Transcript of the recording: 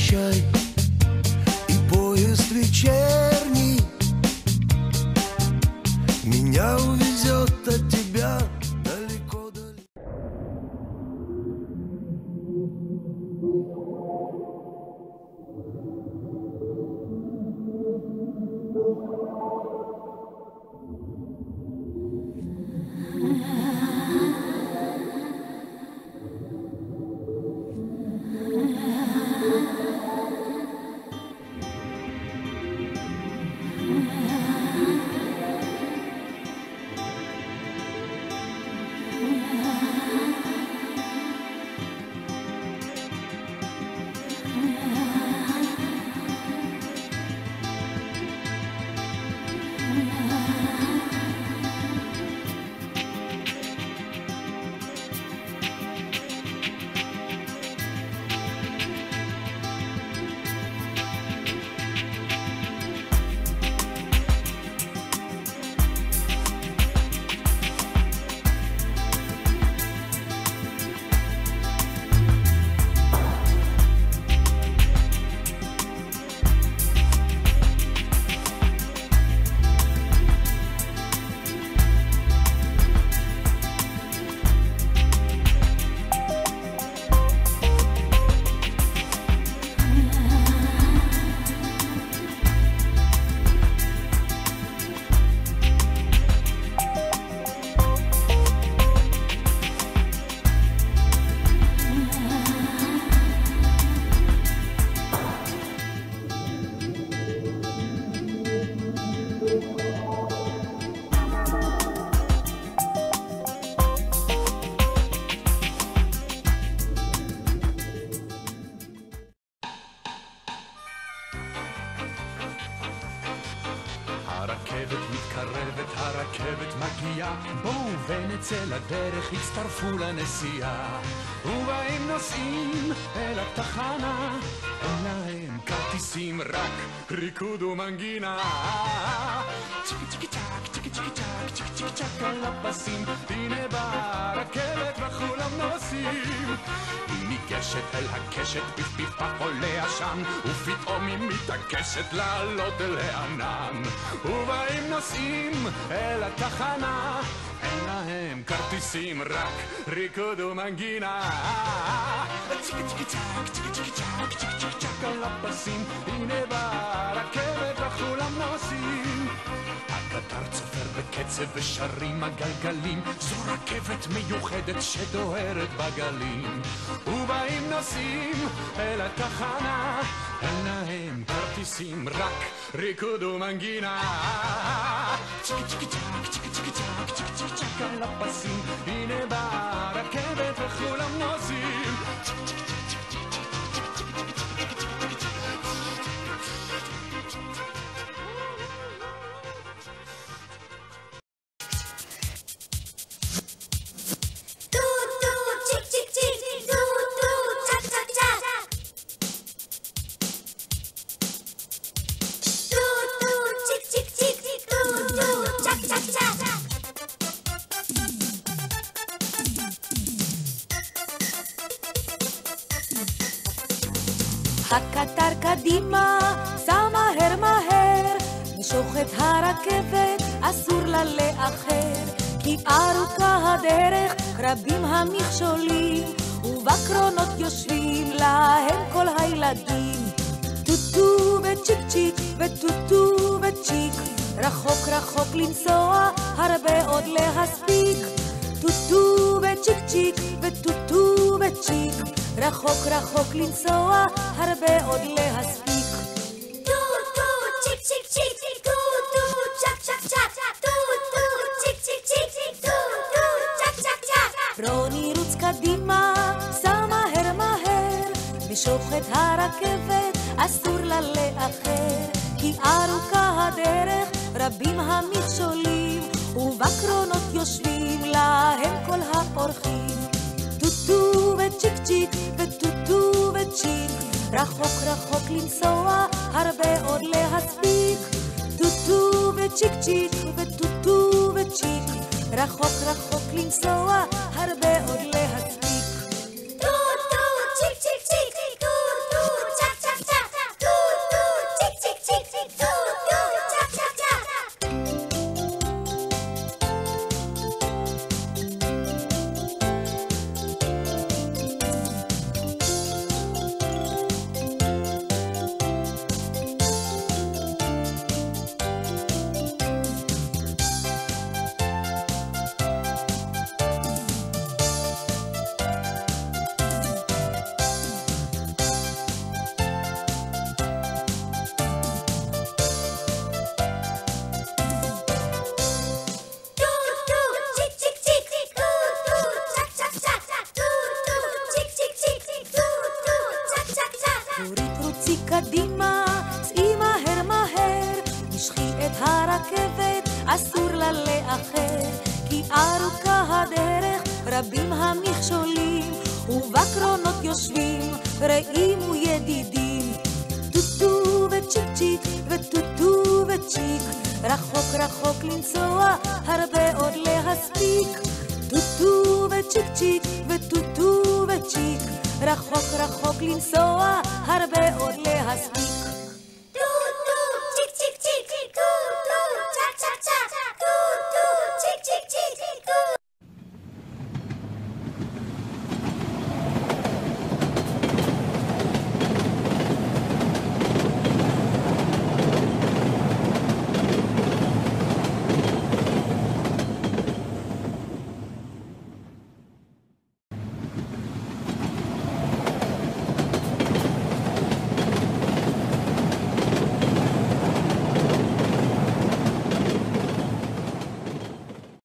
should הרכבת מתקרבת, הרכבת מגיעה, בואו ונצא לדרך, הצטרפו לנסיעה. ובאים נוסעים אל התחנה, אין להם כרטיסים, רק ריקוד ומנגינה. צ'יקי צ'יקי צ'ק, צ'ק, צ'יקי צ'יקי צ'ק על הפסים, הנה באה הרכבת וכולם נוסעים. היא ניגשת אל הקשת, פיף פיף פח עולה עשן, ופתאום היא מתעקשת לעלות אל הענן. ובאים נוסעים אל התחנה, אין להם כרטיסים, רק ריקוד ומנגינה. צ'יקי צ'יקי צ'ק, צ'יקי צ'יקי צ'ק, צ'יקי צ'יקי צ'ק על הפסים, הנה באה הרכבת וכולם נוסעים. הקטר צופר בקצב ושרים הגלגלים, זו רכבת מיוחדת שדוהרת בגלים. ובאים נוסעים אל התחנה, אין להם כרטיסים, רק ריקוד ומנגינה. צ'יקי צ'יקי צ'ק, צ'יקי צ'ק, צ'יקי צ'יקי צ'ק על הפסים, הנה באה הקטר קדימה, סע מהר מהר, משוך את הרכבת, אסור לה לאחר. כי ארוכה הדרך, רבים המכשולים, ובקרונות יושבים להם כל הילדים. טוטו וצ'יק צ'יק וטוטו וצ'יק, רחוק רחוק לנסוע, הרבה עוד להספיק. טוטו וצ'יק צ'יק וטוטו וצ'יק, רחוק רחוק לנסוע, הרבה עוד להספיק. טו-טו, צ'יק-צ'יק-צ'יק, טו-טו, צ'ק-צ'ק-צ'ק. טו-טו, צ'יק-צ'יק-צ'יק, טו-טו, צ'ק-צ'ק-צ'ק. רוני רוץ קדימה, סע מהר מהר, משוך את הרכבת, אסור לה לאחר. כי ארוכה הדרך, רבים המכשולים, ובקרונות יושבים להם כל האורחים. טוטו וצ'יק צ'יק וטוטו וצ'יק, רחוק רחוק לנסוע, הרבה עוד להספיק. טוטו וצ'יק צ'יק וטוטו וצ'יק, רחוק רחוק לנסוע, הרבה עוד להספיק. חורית רוצי קדימה, סעי מהר מהר, משכי את הרכבת, אסור לה לאחר, כי ארוכה הדרך, רבים המכשולים, ובקרונות יושבים, רעים וידידים. טוטו וצ'יק וטוטו וצ'יק, רחוק רחוק לנסוע, הרבה עוד להספיק. טוטו וצ'יק צ'יק וטוטו רחוק רחוק לנסוע, הרבה עוד להספיק.